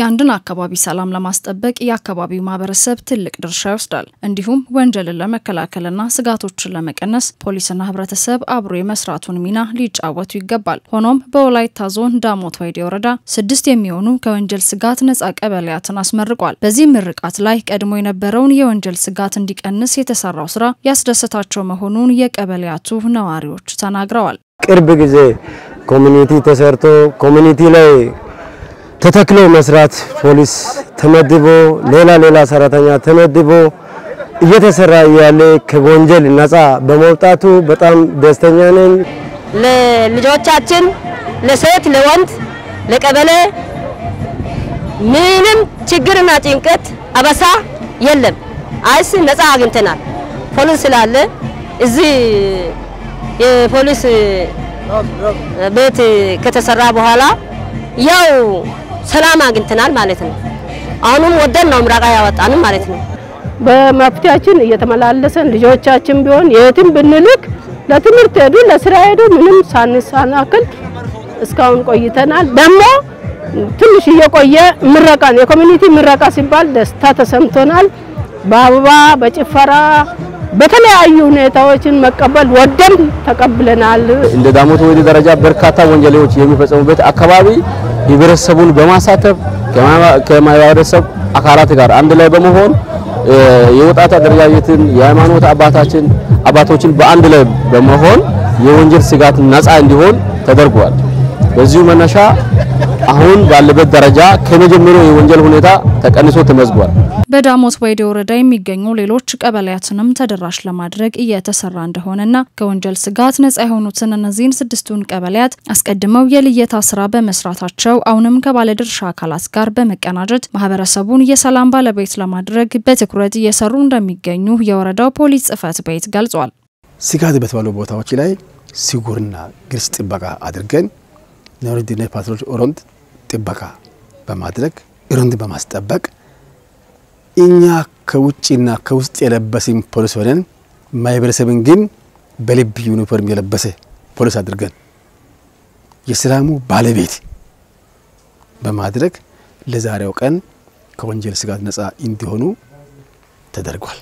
የአንድን አካባቢ ሰላም ለማስጠበቅ የአካባቢው ማህበረሰብ ትልቅ ድርሻ ይወስዳል። እንዲሁም ወንጀልን ለመከላከልና ስጋቶችን ለመቀነስ ፖሊስና ህብረተሰብ አብሮ የመስራቱን ሚና ሊጫወቱ ይገባል። ሆኖም በወላይታ ዞን ዳሞት ወይዴ ወረዳ ስድስት የሚሆኑ ከወንጀል ስጋት ነጻ ቀበሌያትን አስመርቋል። በዚህ ምርቃት ላይ ቀድሞ የነበረውን የወንጀል ስጋት እንዲቀንስ የተሰራው ስራ ያስደሰታቸው መሆኑን የቀበሌያቱ ነዋሪዎች ተናግረዋል። ቅርብ ጊዜ community ተሰርቶ community ላይ ተተክሎ መስራት ፖሊስ ተመድቦ ሌላ ሌላ ሰራተኛ ተመድቦ እየተሰራ ያለ ከወንጀል ነጻ በመውጣቱ በጣም ደስተኛ ነኝ። ለልጆቻችን ለሴት፣ ለወንድ፣ ለቀበሌ ምንም ችግርና ጭንቀት አበሳ የለም። አይስ ነጻ አግኝተናል። ፖሊስ ስላለ እዚህ የፖሊስ ቤት ከተሰራ በኋላ ያው ሰላም አግኝተናል ማለት ነው። አሁንም ወደን ነው ምራቃ ያወጣንም ማለት ነው። በመፍትያችን እየተመላለሰን ልጆቻችን ቢሆን የትም ብንልክ ለትምህርት ሄዱ ለስራ ሄዱ ምንም ሳንሳናክል እስካሁን ቆይተናል። ደግሞ ትንሽ እየቆየ ምረቃን የኮሚኒቲ ምረቃ ሲባል ደስታ ተሰምቶናል። በአበባ በጭፈራ በተለያዩ ሁኔታዎችን መቀበል ወደን ተቀብለናል። እንደ ዳሞት ወይዴ ደረጃ በርካታ ወንጀሎች የሚፈጸሙበት አካባቢ ህብረተሰቡን በማሳተፍ ከማህበረሰብ አካላት ጋር አንድ ላይ በመሆን የወጣት አደረጃጀትን የሃይማኖት አባታችን አባቶችን በአንድ ላይ በመሆን የወንጀል ስጋት ነፃ እንዲሆን ተደርጓል። በዚሁ መነሻ አሁን ባለበት ደረጃ ከመጀመሪያው የወንጀል ሁኔታ ተቀንሶ ተመዝጓል። በዳሞት ወይዴ ወረዳ የሚገኙ ሌሎች ቀበሌያትንም ተደራሽ ለማድረግ እየተሰራ እንደሆነና ከወንጀል ስጋት ነጻ የሆኑትን እነዚህን ስድስቱን ቀበሌያት አስቀድመው የልየታ ስራ በመስራታቸው አሁንም ከባለድርሻ አካላት ጋር በመቀናጀት ማህበረሰቡን የሰላም ባለቤት ለማድረግ በትኩረት እየሰሩ እንደሚገኙ የወረዳው ፖሊስ ጽሕፈት ቤት ገልጿል። ስጋት በተባሉ ቦታዎች ላይ ስጉርና ግልጽ ጥበቃ አድርገን ኖርዲና patrol ሮንድ ጥበቃ በማድረግ ሮንድ በማስጠበቅ እኛ ከውጭና ከውስጥ የለበስን ፖሊስ ሆነን ማህበረሰብን ግን በልብ ዩኒፎርም የለበሰ ፖሊስ አድርገን የሰላሙ ባለቤት በማድረግ ለዛሬው ቀን ከወንጀል ስጋት ነጻ እንዲሆኑ ተደርጓል።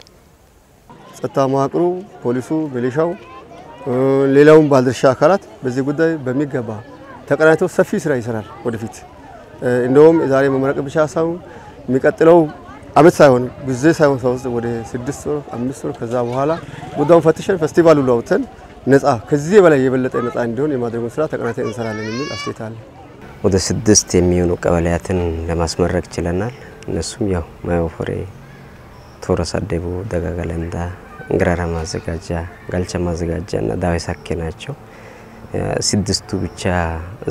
ጸጥታ መዋቅሩ፣ ፖሊሱ፣ ሚሊሻው፣ ሌላውም ባለድርሻ አካላት በዚህ ጉዳይ በሚገባ ተቀናጅተው ሰፊ ስራ ይሰራል። ወደፊት እንደውም የዛሬ መመረቅ ብቻ ሳይሆን የሚቀጥለው አመት ሳይሆን ጊዜ ሳይሆን ሰው ወደ ስድስት ወር አምስት ወር ከዛ በኋላ ጉዳዩን ፈትሸን ፌስቲቫሉ ላውተን ነጻ ከዚህ በላይ የበለጠ ነጻ እንዲሆን የማድረጉን ስራ ተቀናጅተን እንሰራለን የሚል አስተያየት አለ። ወደ ስድስት የሚሆኑ ቀበሌያትን ለማስመረቅ ችለናል። እነሱም ያው ማዮፎሬ፣ ቶረሳ ደቡ፣ ደጋገለንዳ፣ እንግራራ ማዘጋጃ፣ ጋልቻ ማዘጋጃ እና ዳዌ ሳኬ ናቸው። ስድስቱ ብቻ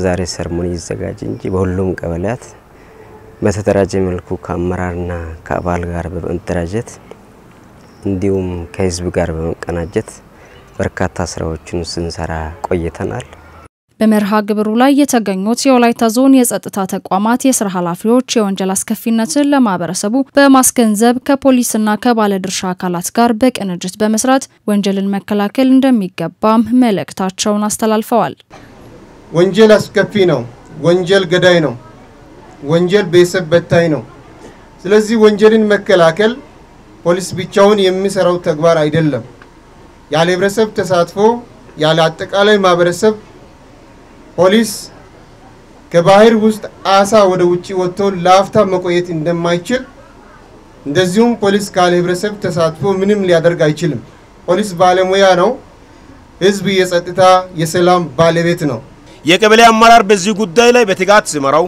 ዛሬ ሰርሞኒ ይዘጋጅ እንጂ በሁሉም ቀበሌያት በተደራጀ መልኩ ከአመራርና ከአባል ጋር በመደራጀት እንዲሁም ከህዝብ ጋር በመቀናጀት በርካታ ስራዎችን ስንሰራ ቆይተናል። በመርሃ ግብሩ ላይ የተገኙት የወላይታ ዞን የጸጥታ ተቋማት የስራ ኃላፊዎች የወንጀል አስከፊነትን ለማህበረሰቡ በማስገንዘብ ከፖሊስና ከባለድርሻ አካላት ጋር በቅንጅት በመስራት ወንጀልን መከላከል እንደሚገባም መልእክታቸውን አስተላልፈዋል። ወንጀል አስከፊ ነው። ወንጀል ገዳይ ነው። ወንጀል ቤተሰብ በታይ ነው። ስለዚህ ወንጀልን መከላከል ፖሊስ ብቻውን የሚሰራው ተግባር አይደለም። ያለ ህብረተሰብ ተሳትፎ ያለ አጠቃላይ ማህበረሰብ ፖሊስ ከባህር ውስጥ አሳ ወደ ውጭ ወጥቶ ለአፍታ መቆየት እንደማይችል እንደዚሁም ፖሊስ ካለ ህብረተሰብ ተሳትፎ ምንም ሊያደርግ አይችልም። ፖሊስ ባለሙያ ነው። ህዝብ የጸጥታ የሰላም ባለቤት ነው። የቀበሌ አመራር በዚህ ጉዳይ ላይ በትጋት ሲመራው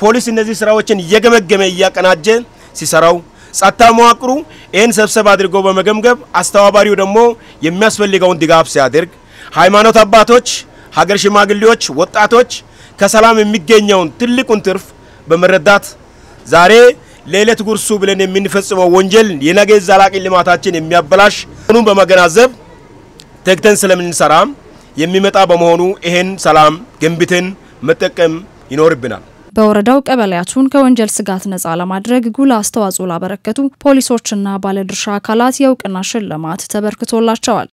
ፖሊስ እነዚህ ስራዎችን እየገመገመ እያቀናጀ ሲሰራው ጸጥታ መዋቅሩ ይህን ሰብሰብ አድርጎ በመገምገም አስተባባሪው ደግሞ የሚያስፈልገውን ድጋፍ ሲያደርግ ሃይማኖት አባቶች፣ ሀገር ሽማግሌዎች፣ ወጣቶች ከሰላም የሚገኘውን ትልቁን ትርፍ በመረዳት ዛሬ ለዕለት ጉርሱ ብለን የምንፈጽመው ወንጀል የነገ ዘላቂ ልማታችን የሚያበላሽ መሆኑን በመገናዘብ ተግተን ስለምንሰራም የሚመጣ በመሆኑ ይህን ሰላም ገንብተን መጠቀም ይኖርብናል። በወረዳው ቀበሌያቱን ከወንጀል ስጋት ነጻ ለማድረግ ጉልህ አስተዋጽኦ ላበረከቱ ፖሊሶችና ባለድርሻ አካላት የእውቅና ሽልማት ተበርክቶላቸዋል።